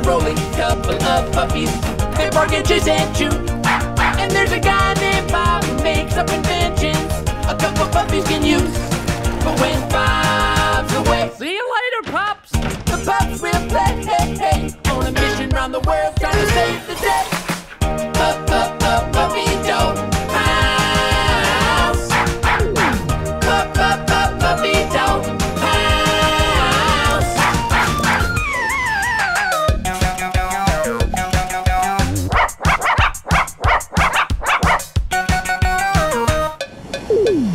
and Rolly, couple of puppies. They're and just at you. And there's a guy named Bob who makes up inventions a couple puppies can use. But when Bob's away, see you later, pups. The pups will play. Ooh.